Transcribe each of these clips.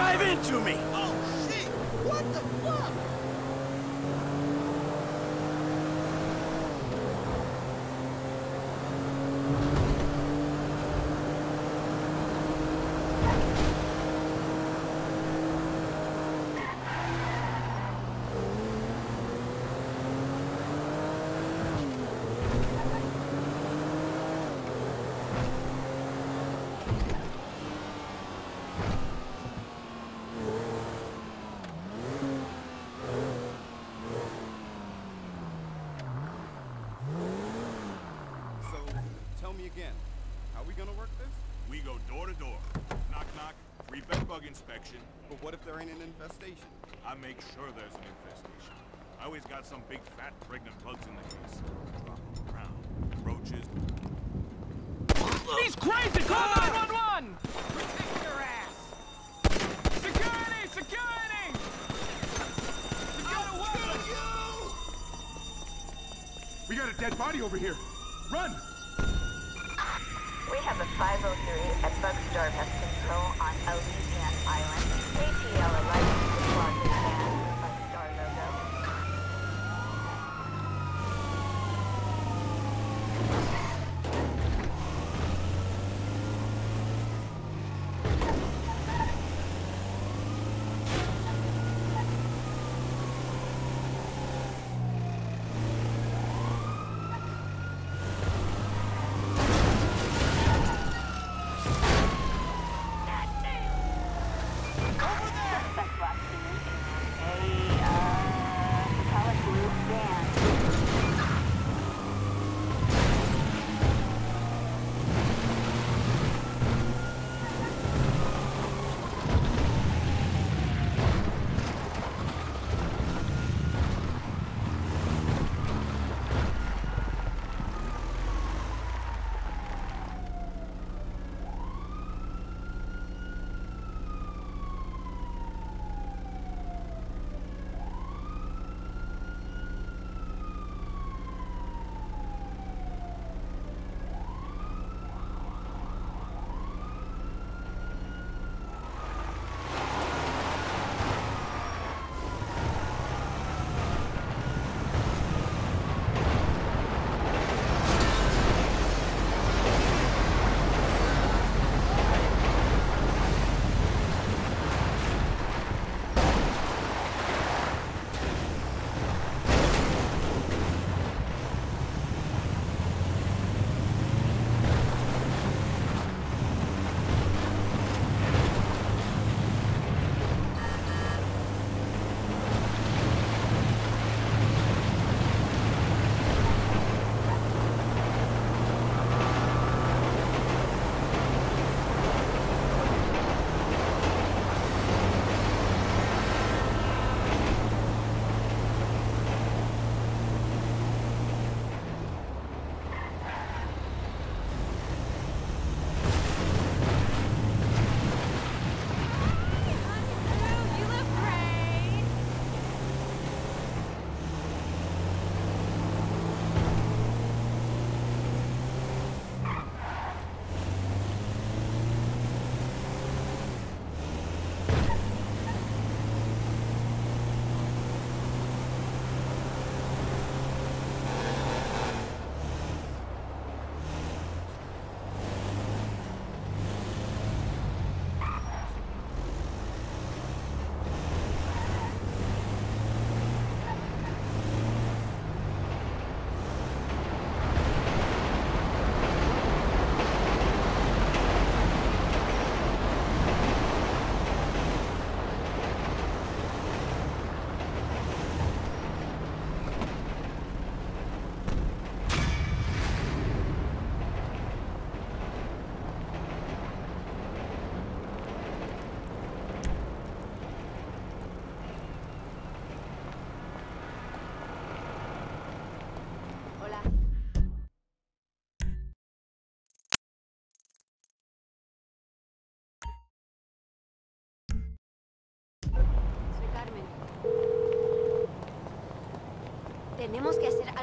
drive into me! Oh, shit! What the fuck? So, tell me again, how we gonna work this? We go door to door. Knock knock, free bed bug inspection. But what if there ain't an infestation? I make sure there's an infestation. I always got some big fat pregnant bugs in the case. Drop 'em around. Roaches. He's crazy! Call 911! Protect your ass! Security! Security! You gotta work! We got a dead body over here. Run! Have a 503 at Bugstar has Control on Elysian Island. ATL arriving to the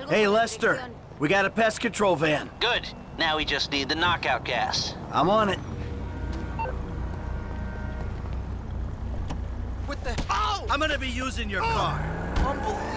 Hey, Lester. We got a pest control van. Good. Now we just need the knockout gas. I'm on it. What the? Oh! I'm gonna be using your oh! car. Unbelievable.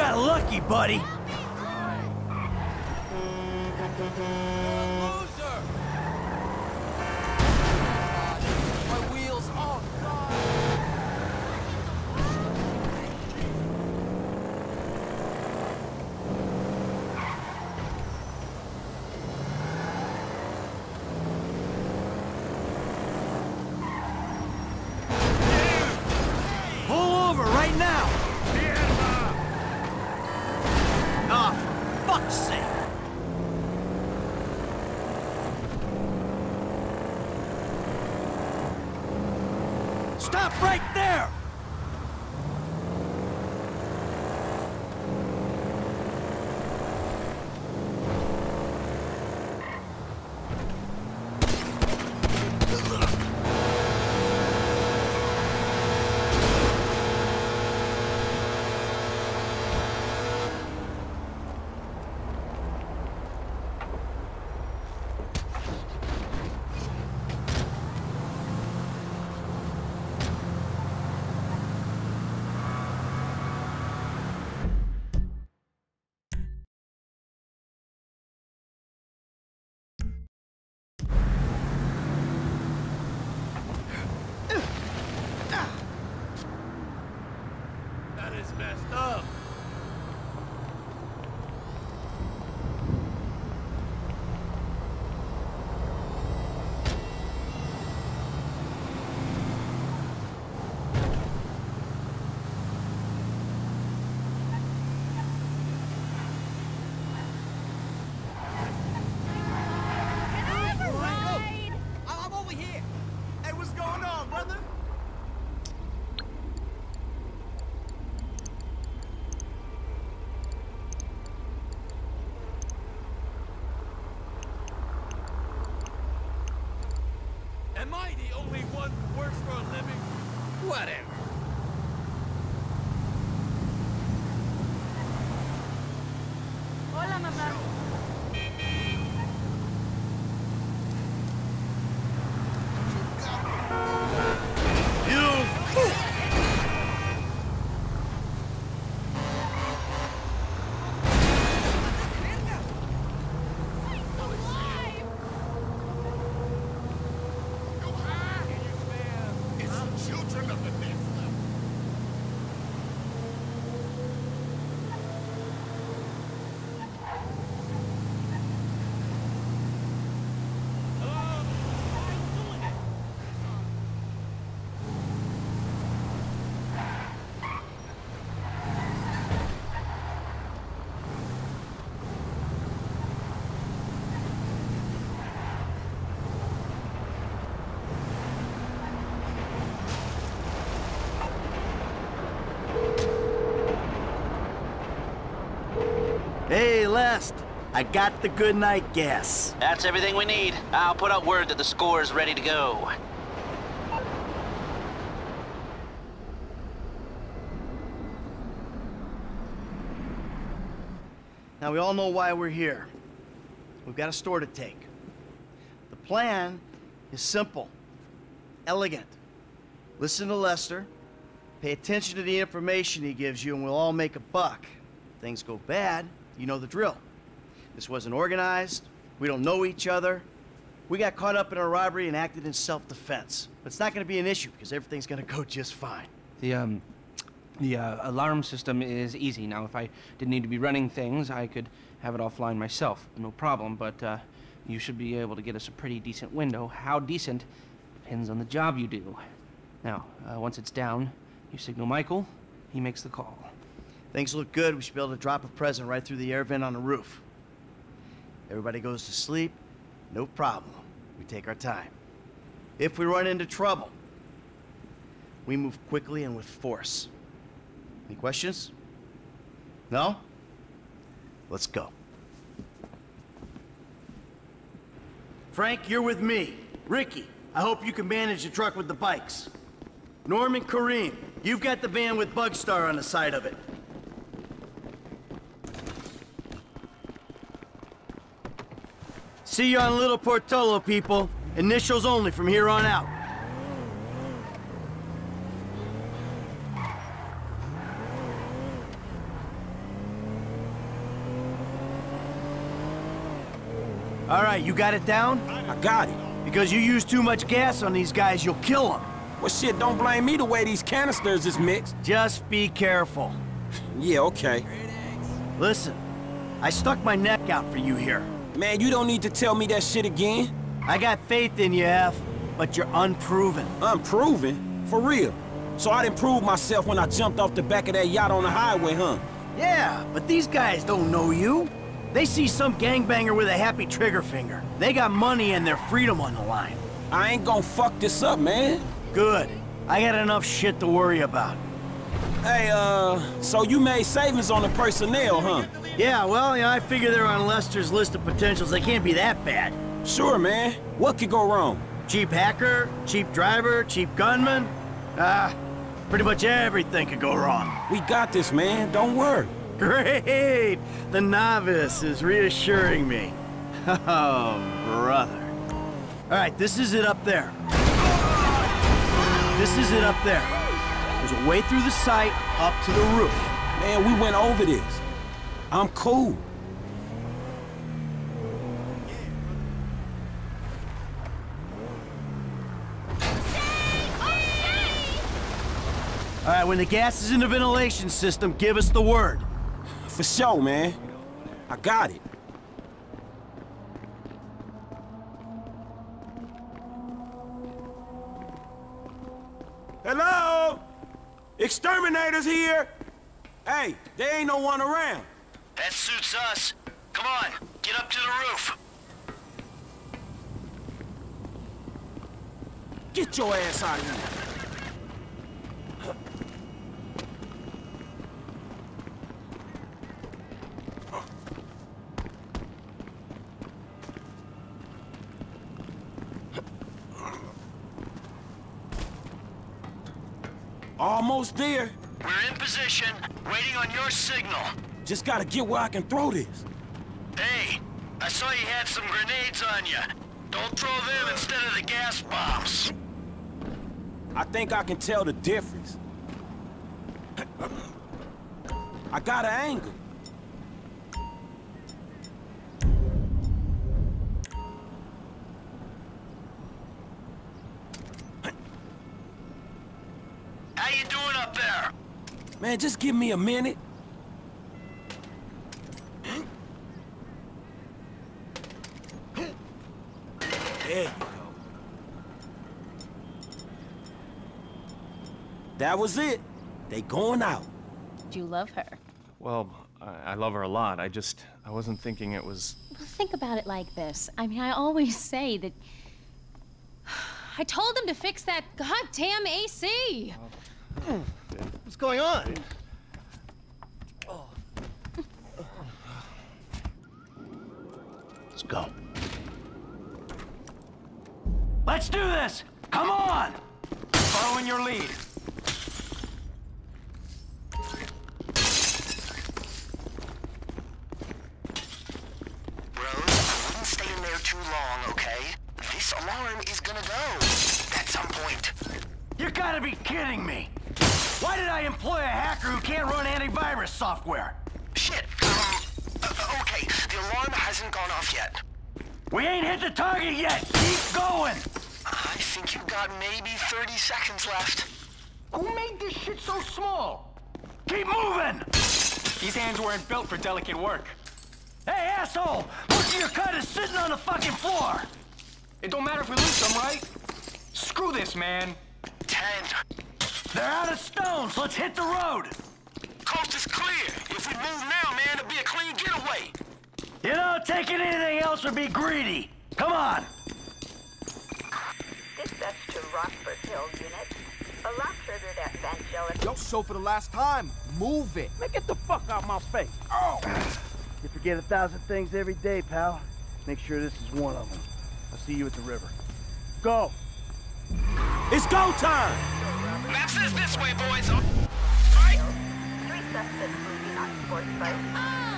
Got lucky, buddy. Loser! My wheels, oh god! Pull over right now. Ah, for fuck's sake. Stop right there! That is messed up. Can I have a ride? I'm over here. Hey, what's going on, brother? Am I the only one who works for a living? Whatever. Hola, mamá. You fool! It's children of the Nephilim. Hey, Lest. I got the good night gas. That's everything we need. I'll put out word that the score is ready to go. Now, we all know why we're here. We've got a store to take. The plan is simple, elegant. Listen to Lester, pay attention to the information he gives you, and we'll all make a buck. If things go bad, you know the drill. This wasn't organized, we don't know each other. We got caught up in a robbery and acted in self defense. But it's not going to be an issue because everything's going to go just fine. The um, the uh, alarm system is easy. Now, if I didn't need to be running things, I could have it offline myself, no problem. But uh, you should be able to get us a pretty decent window. How decent depends on the job you do. Now, uh, once it's down, You signal Michael, he makes the call. Things look good. We should be able to drop a present right through the air vent on the roof. Everybody goes to sleep. No problem. We take our time. If we run into trouble, we move quickly and with force. Any questions? No? Let's go. Frank, you're with me. Rickie, I hope you can manage the truck with the bikes. Norman, Karim, you've got the van with Bugstars on the side of it. See you on Little Portola, people. Initials only from here on out. All right, you got it down? I got it. Because you use too much gas on these guys, you'll kill them. Well, shit, don't blame me the way these canisters is mixed. Just be careful. Yeah, okay. Listen, I stuck my neck out for you here. Man, you don't need to tell me that shit again. I got faith in you, F, but you're unproven. Unproven? For real? So I didn't prove myself when I jumped off the back of that yacht on the highway, huh? Yeah, but these guys don't know you. They see some gangbanger with a happy trigger finger. They got money and their freedom on the line. I ain't gonna fuck this up, man. Good. I got enough shit to worry about. Hey, uh, so you made savings on the personnel, huh? Yeah, well, you know, I figure they're on Lester's list of potentials. They can't be that bad. Sure, man. What could go wrong? Cheap hacker, cheap driver, cheap gunman. Ah, pretty much everything could go wrong. We got this, man. Don't worry. Great! The novice is reassuring me. Oh, brother. All right, this is it up there. This is it up there. There's a way through the site up to the roof. Man, we went over this. I'm cool. All right, when the gas is in the ventilation system, give us the word. For sure, man. I got it. Exterminators here? Hey, there ain't no one around. That suits us. Come on, get up to the roof. Get your ass out of here. Almost there. We're in position, waiting on your signal. Just gotta get where I can throw this. Hey, I saw you had some grenades on you. Don't throw them instead of the gas bombs. I think I can tell the difference. I got an angle. How you doing up there? Man, just give me a minute. There you go. That was it. They going out. Do you love her? Well, I, I love her a lot. I just, I wasn't thinking it was. Well, think about it like this. I mean, I always say that. I told them to fix that goddamn AC. What's going on? Let's go. Let's do this! Come on! Following your lead. Rose, I wouldn't stay in there too long, okay? This alarm is gonna go at some point. You gotta be kidding me! Why did I employ a hacker who can't run antivirus software? Shit, um, uh, okay, the alarm hasn't gone off yet. We ain't hit the target yet! Keep going! I think you've got maybe 30 seconds left. Who made this shit so small? Keep moving! These hands weren't built for delicate work. Hey, asshole! Most of your cut is sitting on the fucking floor! It don't matter if we lose them, right? Screw this, man. 10, They're out of stones. Let's hit the road. Coast is clear. If we move now, man, it'll be a clean getaway. You know, taking anything else would be greedy. Come on. Dispatch to Rockford Hill unit. A Alarm triggered at Vangelico. Yo, so for the last time, move it. Man, get the fuck out of my face. Oh. You forget a thousand things every day, pal. Make sure this is one of them. I'll see you at the river. Go! It's go time! Map says this way, boys. Right. Three suspects moving on sports bike.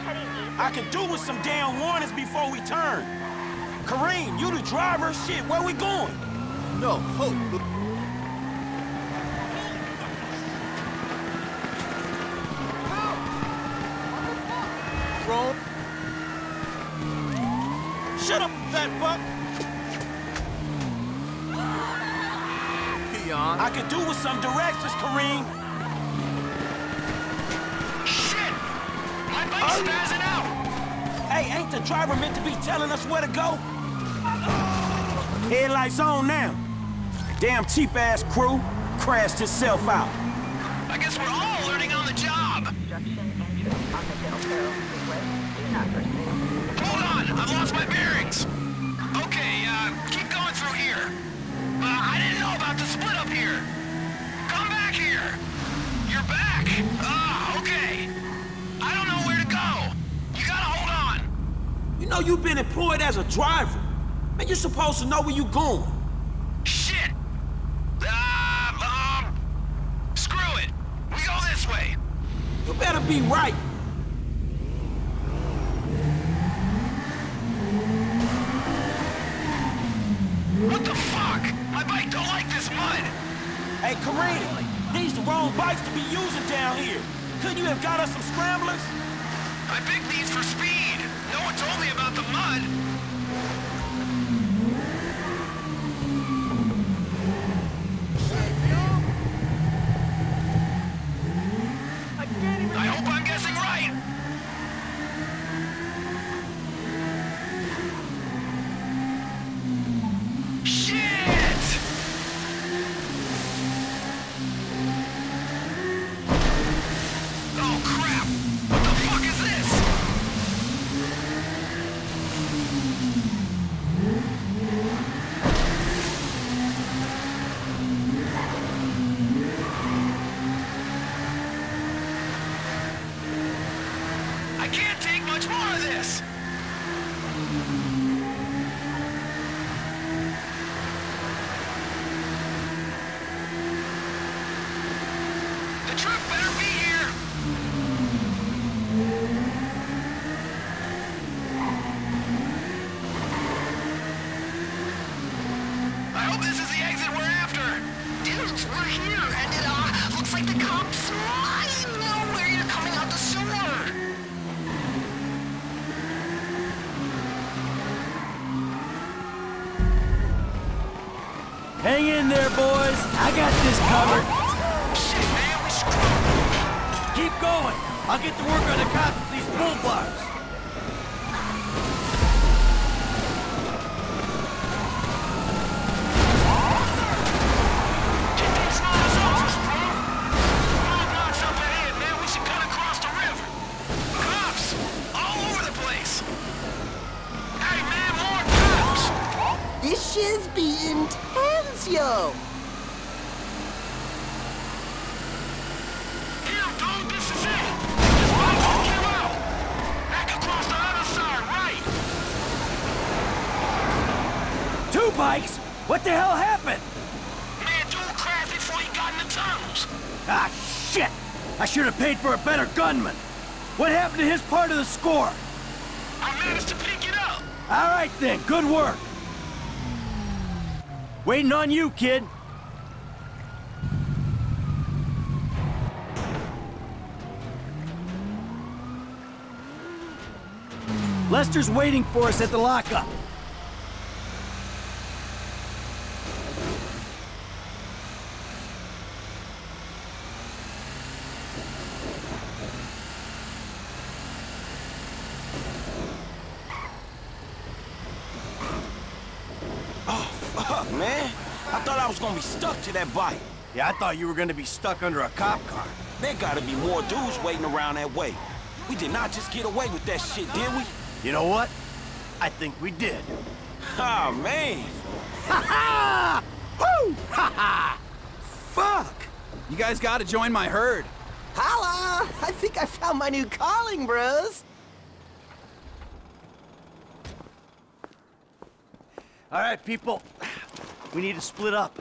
Heading east. I can do with some damn warnings before we turn. Karim, you the driver? Shit, where we going? No, hold. Look. Throw. Shut up, fat fuck! Peon. I could do with some directions, Karim. Shit! My bike's spazzing out. Hey, ain't the driver meant to be telling us where to go? Headlights on now. Damn cheap-ass crew crashed itself out. Know you've been employed as a driver. Man, you're supposed to know where you're going. Shit. Um, um, screw it. We go this way. You better be right. What the fuck? My bike don't like this mud. Hey, Karim, these the wrong bikes to be using down here. Couldn't you have got us some scramblers? I picked these hope this is the exit we're after! Dudes, we're here, and it, uh, looks like the cops might know where you're coming out the sewer. Hang in there, boys. I got this covered. Shit, man, we screwed! Keep going. I'll get to work on the cops with these bull bars. The other side, right! Two bikes? What the hell happened? Man, dude crashed before he got in the tunnels! Ah, shit! I should have paid for a better gunman. What happened to his part of the score? I managed to pick it up! All right then, good work. Waiting on you, kid. Lester's waiting for us at the lockup. Oh, fuck, man. I thought I was gonna be stuck to that bike. Yeah, I thought you were gonna be stuck under a cop car. There gotta be more dudes waiting around that way. We did not just get away with that shit, did we? You know what? I think we did. Oh, man. Ha ha! Woo! Ha ha! Fuck! You guys gotta join my herd. Holla! I think I found my new calling, bros. All right, people. We need to split up.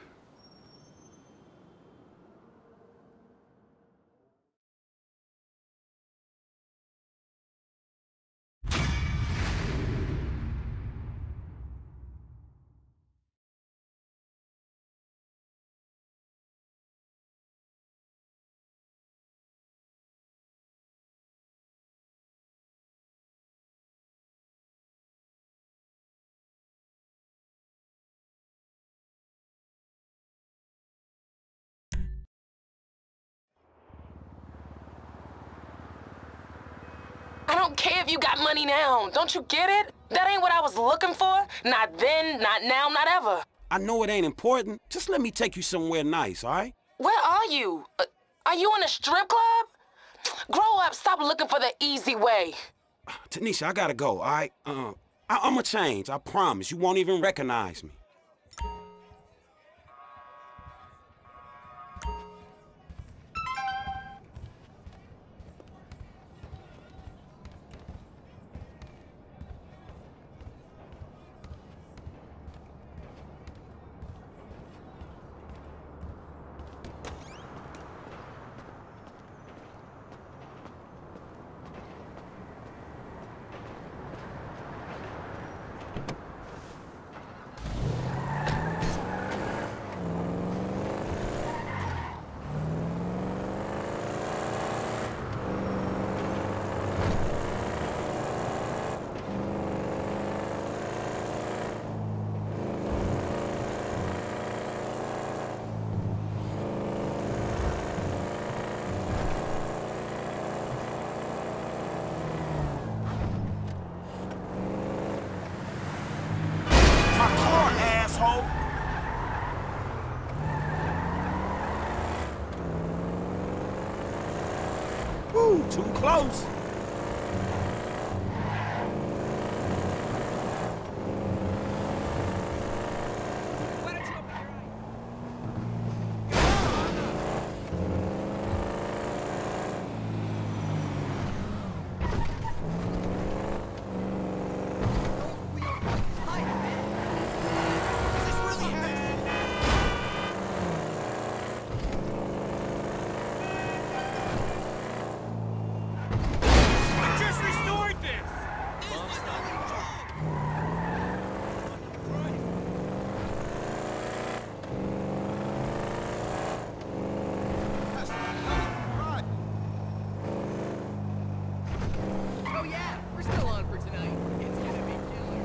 You got money now. Don't you get it? That ain't what I was looking for. Not then, not now, not ever. I know it ain't important. Just let me take you somewhere nice, all right? Where are you? Uh, are you in a strip club? Grow up, stop looking for the easy way. Tanisha, I gotta go, all right? Uh, I I'ma change, I promise. You won't even recognize me. Close. I just restored this! Oh yeah, we're still on for tonight. It's gonna be killer.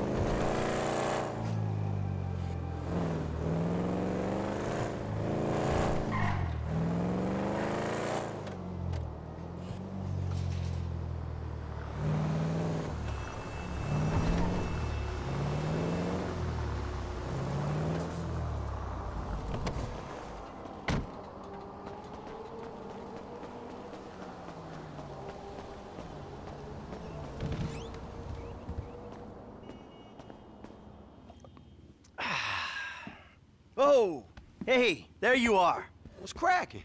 Oh, hey, there you are. What's cracking?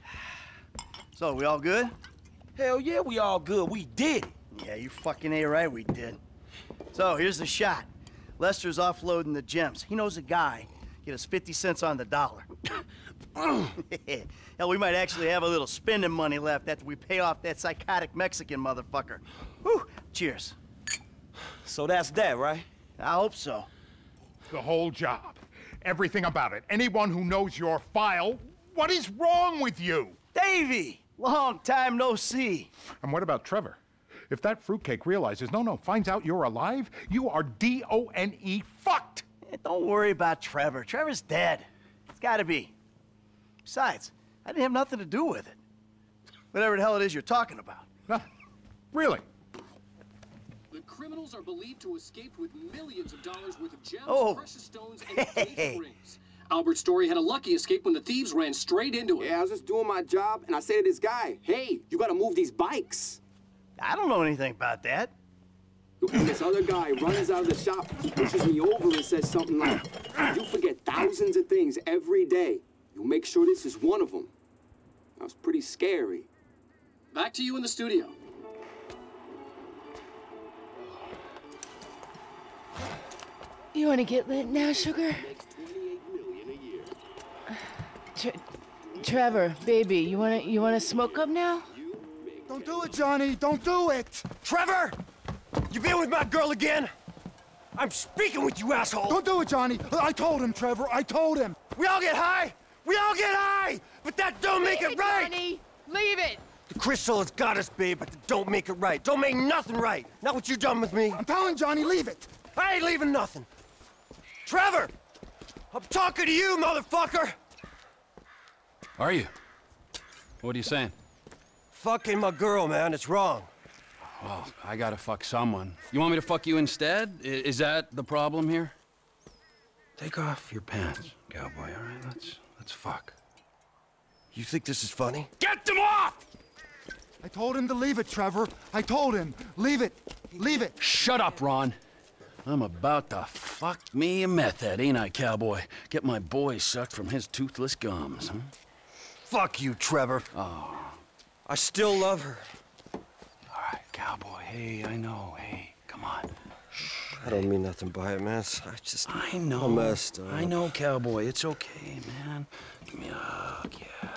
So, we all good? Hell yeah, we all good. We did it. Yeah, you fucking A right, we did. So, here's the shot. Lester's offloading the gems. He knows a guy. Get us 50 cents on the dollar. Hell, we might actually have a little spending money left after we pay off that psychotic Mexican motherfucker. Whew, cheers. So that's that, right? I hope so. The whole job. Everything about it. Anyone who knows your file, what is wrong with you? Davy! Long time no see. And what about Trevor? If that fruitcake realizes, no, no, finds out you're alive, you are D-O-N-E fucked. Eh, don't worry about Trevor. Trevor's dead. It's gotta be. Besides, I didn't have nothing to do with it. Whatever the hell it is you're talking about. really? The criminals are believed to escape with millions of dollars worth of gems, Oh. precious stones, and engagement rings. Albert Story had a lucky escape when the thieves ran straight into him. Yeah, I was just doing my job, and I say to this guy, hey, you gotta move these bikes. I don't know anything about that. This other guy runs out of the shop, pushes me over, and says something like, you forget thousands of things every day. You make sure this is one of them. That was pretty scary. Back to you in the studio. You want to get lit now, sugar? Tre- Trevor, baby, you wanna you wanna smoke up now? Don't do it, Johnny. Don't do it. Trevor! You been with my girl again? I'm speaking with you, asshole! Don't do it, Johnny. I told him, Trevor. I told him. We all get high! We all get high! But that don't make it right! Johnny, leave it. The crystal has got us, babe, but that don't make it right. Don't make nothing right. Not what you done with me. I'm telling Johnny, leave it. I ain't leaving nothing. Trevor! I'm talking to you, motherfucker! Are you? What are you saying? Fucking my girl, man. It's wrong. Well, I gotta fuck someone. You want me to fuck you instead? I- is that the problem here? Take off your pants, cowboy, all right? Let's, let's fuck. You think this is funny? Get them off! I told him to leave it, Trevor. I told him. Leave it. Leave it. Shut up, Ron. I'm about to fuck me a meth head, ain't I, cowboy? Get my boy sucked from his toothless gums, huh? Fuck you, Trevor. Oh. I still love her. All right, cowboy. Hey, I know. Hey, come on. I don't mean nothing by it, man. It's- I just... I know. I messed up. I know, cowboy. It's okay, man. Give me a hug, yeah.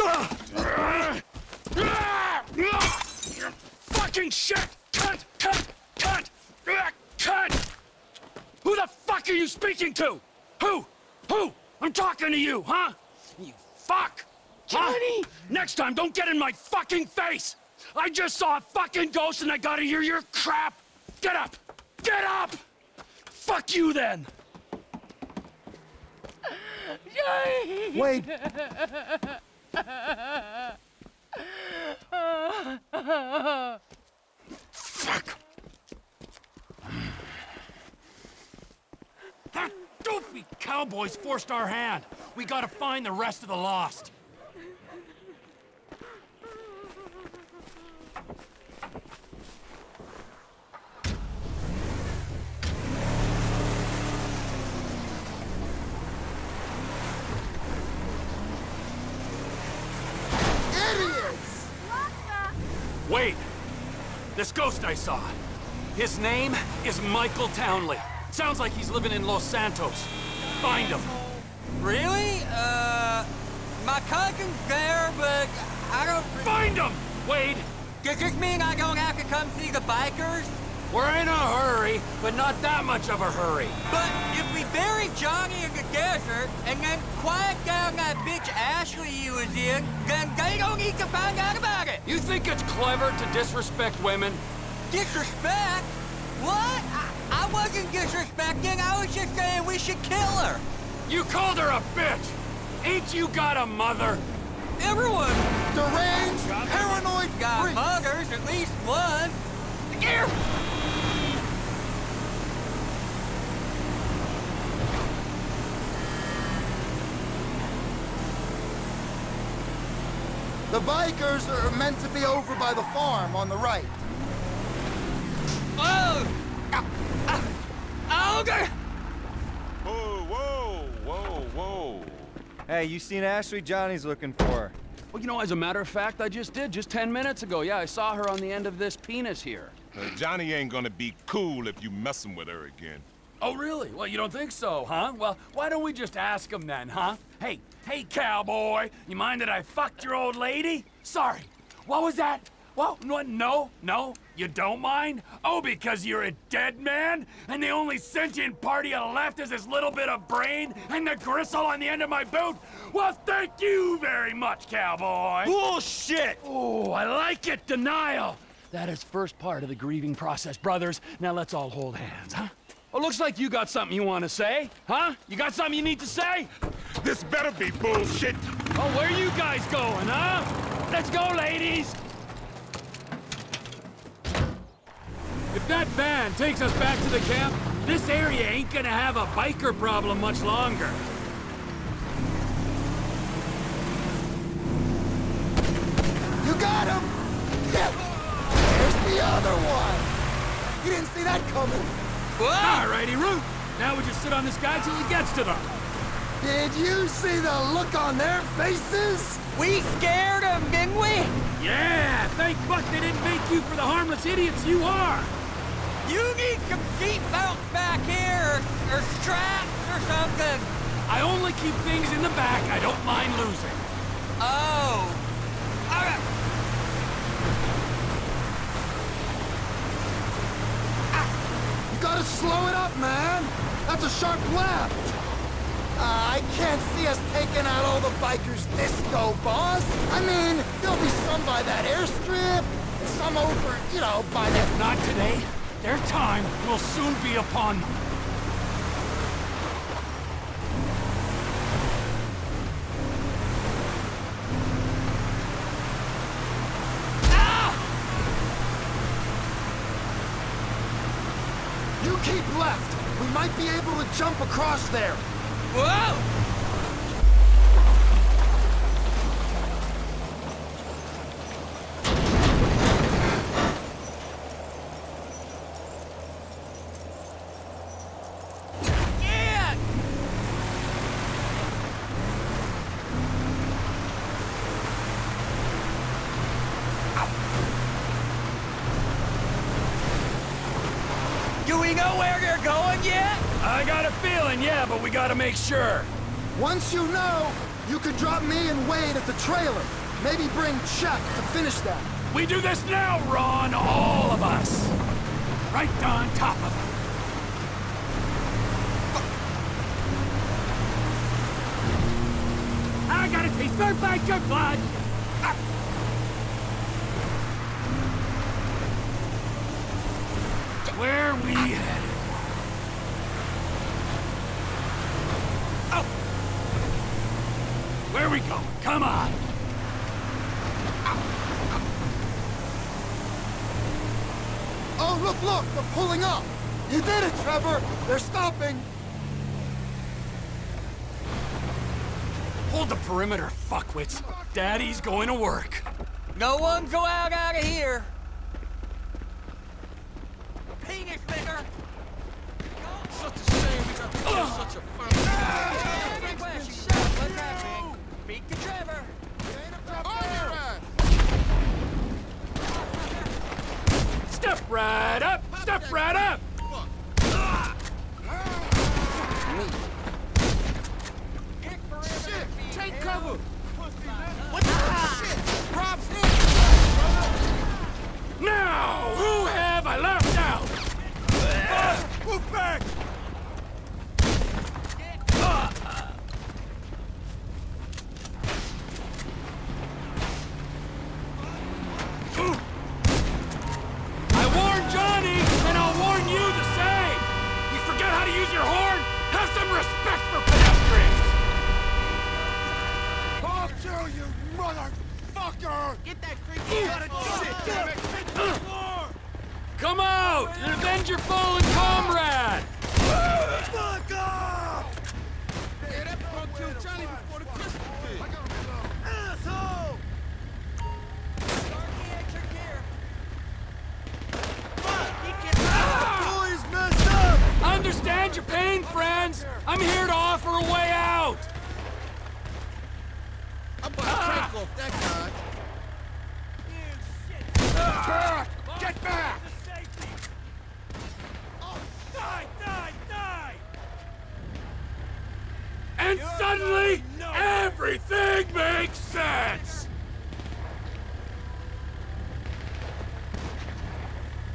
Ah! Ah! Fucking shit! Cut! Cut! Cut! Ah, Cut! Who the fuck are you speaking to? Who? Who? I'm talking to you, huh? You fuck! Johnny! Next time, don't get in my fucking face! I just saw a fucking ghost and I gotta hear your crap! Get up! Get up! Fuck you then! Johnny! Wait. Fuck! That dopey cowboy's forced our hand. We gotta find the rest of the lost. Idiots! Wait! This ghost I saw. His name is Michael Townley. Sounds like he's living in Los Santos. Find him. Really? Uh, my cousin's there, but I don't... Find him! Wade! Does this mean I don't have to come see the bikers? We're in a hurry, but not that much of a hurry. But if we bury Johnny in the desert and then quiet down that bitch Ashley he was in, then they don't need to find out about it. You think it's clever to disrespect women? Disrespect? What? I, I wasn't disrespecting. I was just saying we should kill her. You called her a bitch! Ain't you got a mother? Everyone Deranged, paranoid got freaks. mothers, at least one. Here! The bikers are meant to be over by the farm on the right. Oh! Oh, okay. Whoa, whoa, whoa, whoa. Hey, you seen Ashley? Johnny's looking for her. Well, you know, as a matter of fact, I just did, just 10 minutes ago. Yeah, I saw her on the end of this penis here. Uh, Johnny ain't gonna be cool if you messing with her again. Oh, really? Well, you don't think so, huh? Well, why don't we just ask him then, huh? Hey, hey, cowboy, you mind that I fucked your old lady? Sorry. What was that? Well, no, no, no, you don't mind? Oh, because you're a dead man? And the only sentient part of you left is this little bit of brain and the gristle on the end of my boot? Well, thank you very much, cowboy! Bullshit! Oh, I like it, denial! That is first part of the grieving process, brothers. Now let's all hold hands, huh? Oh, looks like you got something you want to say, huh? You got something you need to say? This better be bullshit! Oh, where are you guys going, huh? Let's go, ladies! If that van takes us back to the camp, this area ain't gonna have a biker problem much longer. You got him! Yeah. There's the other one! You didn't see that coming! Alrighty, Root. Now we just sit on this guy till he gets to them. Did you see the look on their faces? We scared them, didn't we? Yeah, thank fuck they didn't make you for the harmless idiots you are. You need some seat belts back here, or straps or something. I only keep things in the back I don't mind losing. Oh. All right. Gotta slow it up, man! That's a sharp left! Uh, I can't see us taking out all the bikers this go, boss! I mean, there'll be some by that airstrip, some over, you know, by that... Not today. Their time will soon be upon them. You keep left! We might be able to jump across there! Whoa! Yeah! Do we know where they're going yet? I got a feeling, yeah, but we gotta make sure. Once you know, you could drop me and Wade at the trailer. Maybe bring Chuck to finish that. We do this now, Ron, all of us. Right on top of them. I gotta taste their biker blood. Ah. Where we headed? Oh! Where we going? Come on! Oh, look, look! They're pulling up! You did it, Trevor! They're stopping! Hold the perimeter, fuckwits. Daddy's going to work. No one go out out of here. Penis licker. Such a shame we got to kill such a fine Big West, shut up. What's happening? Speak to Trevor. Step right up! Step right up! Get that creepy out shit, damn it! Hit the floor! Come out and avenge your fallen comrade. Fuck off! Hey, that punk killed Johnny before the pistol did. Asshole! Ah! Boys messed up! I understand your pain, friends. I'm here to offer a way out. I'm about to crank ah! off that guy back! Get back! Die, die, die! And You're suddenly, everything makes sense!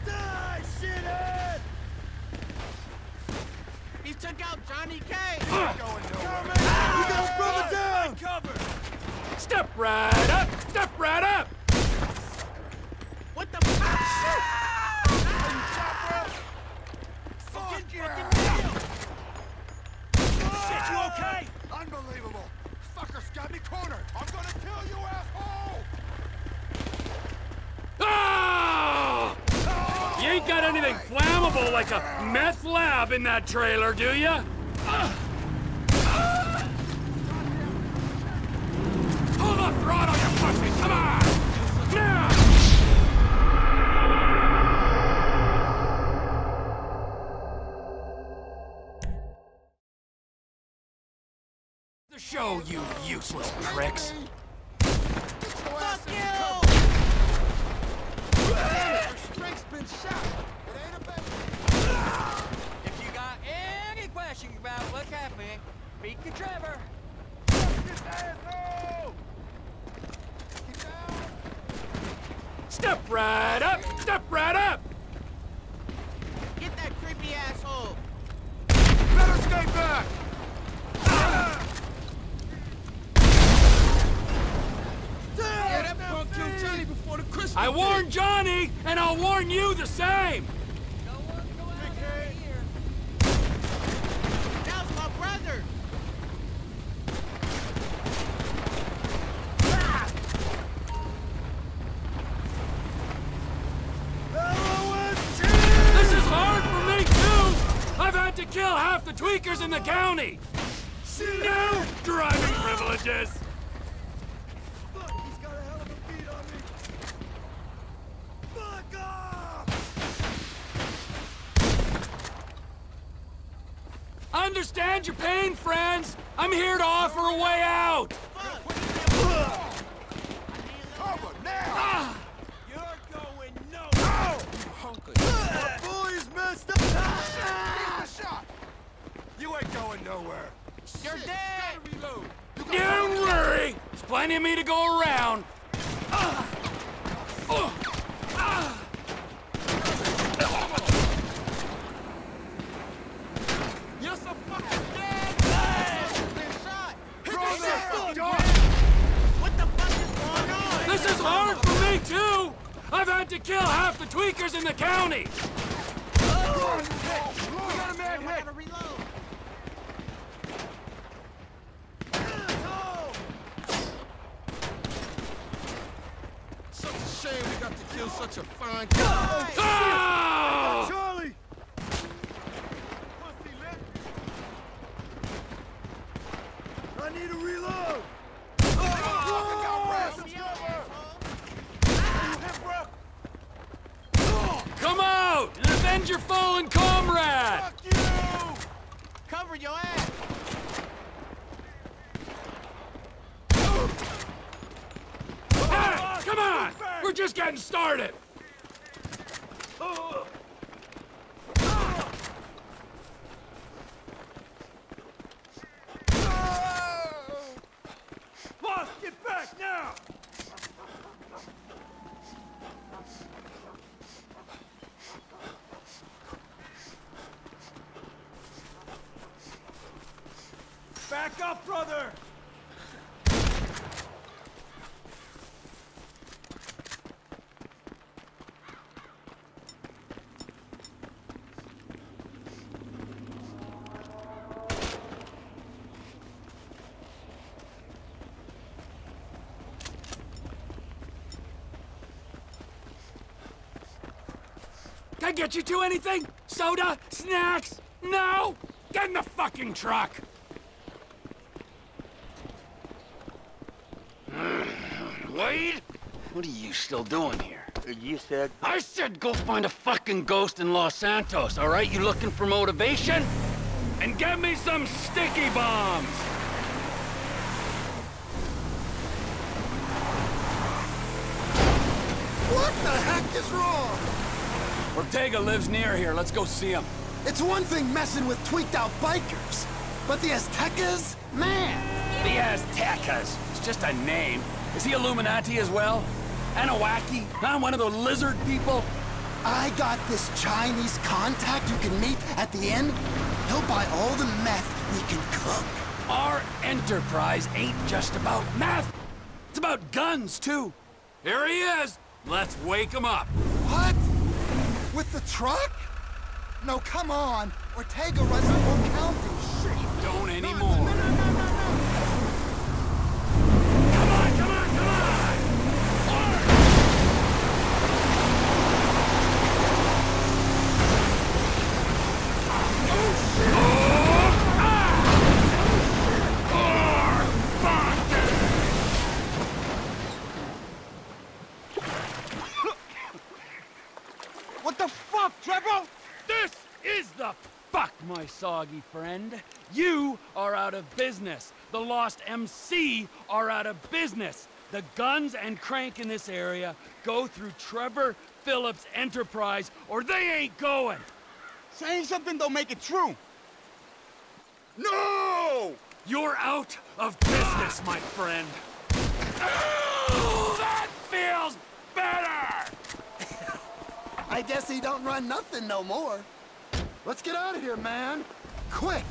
Die, shithead! He took out Johnny K. Uh, going nowhere. Ah, we got brother ah! down! Cover. Step right up! Step right up! You okay? Unbelievable! Fucker's got me cornered! I'm gonna kill you, asshole! Ah! You ain't got anything flammable like a meth lab in that trailer, do ya? Ah! The you useless pricks! Fuck you! Strength's been shot. It ain't a bad. If you got any questions about what's happening, speak to Trevor. Step right up! Step right up! Get that creepy asshole. Better stay back. That punk killed Johnny before the Christmas. I warned Johnny, and I'll warn you the same! Now's my brother. This is hard for me, too! I've had to kill half the tweakers in the county! No driving privileges! Understand your pain, friends! I'm here to offer a way out! Cover now. You're going nowhere. My messed up. Shot. You ain't going nowhere. You're dead. Gotta reload. You Don't worry! There's plenty of me to go around. Ah! Oh! Ah! You're so fucking dead. Been shot. Hit me shot. What the fuck is going on? This is hard for me, too! I've had to kill half the tweakers in the county! We got a man hit. Such a shame we got to kill such a fine guy. Ah! Charlie! I need a reload! Come out and avenge your fallen comrade! Cover your ass! Ah, come on! We're just getting started! Boss, get back now! Back up, brother! Can you two anything? Soda? Snacks? No? Get in the fucking truck! Wade? What are you still doing here? You said... I said go find a fucking ghost in Los Santos, all right? You looking for motivation? And get me some sticky bombs! What the heck is wrong? Ortega lives near here. Let's go see him. It's one thing messing with tweaked out bikers, but the Aztecas? Man! The Aztecas. It's just a name. Is he Illuminati as well? Anunnaki? Huh? One of the lizard people? I got this Chinese contact you can meet at the end. He'll buy all the meth we can cook. Our enterprise ain't just about meth. It's about guns, too. Here he is. Let's wake him up. With the truck? No, come on. Ortega runs the whole county. Shit. Don't anymore. Come on, come on, come on! What the fuck, Trevor? This is the fuck, my soggy friend. You are out of business. The Lost MC are out of business. The guns and crank in this area go through Trevor Philips Enterprise, or they ain't going. Saying something don't make it true. No! You're out of business, my friend. That feels better! I guess he don't run nothing no more. Let's get out of here, man. Quick!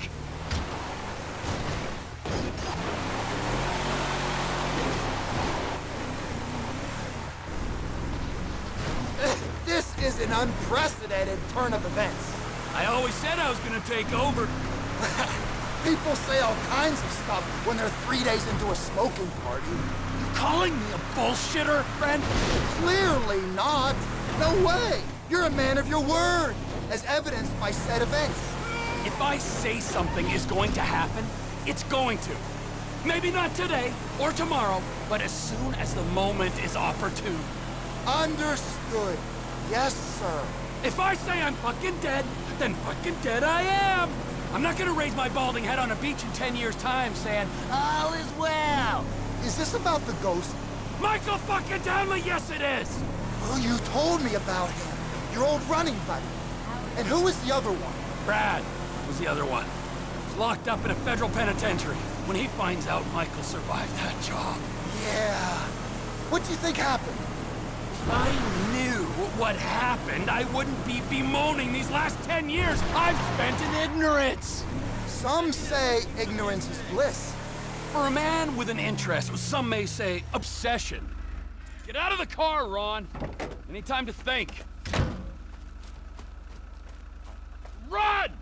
This is an unprecedented turn of events. I always said I was gonna take over. People say all kinds of stuff when they're three days into a smoking party. You calling me a bullshitter, friend? Clearly not. No way. You're a man of your word, as evidenced by said events. If I say something is going to happen, it's going to. Maybe not today or tomorrow, but as soon as the moment is opportune. Understood. Yes, sir. If I say I'm fucking dead, then fucking dead I am. I'm not gonna raise my balding head on a beach in 10 years' time saying, all is well. Is this about the ghost? Michael fucking Townley, yes it is! Well, you told me about him. Your old running buddy. And who was the other one? Brad was the other one. He's locked up in a federal penitentiary. When he finds out Michael survived that job. Yeah. What do you think happened? I knew what happened. I wouldn't be bemoaning these last 10 years I've spent in ignorance. Some say ignorance is bliss. For a man with an interest, some may say obsession. Get out of the car, Ron. Any time to think. Run!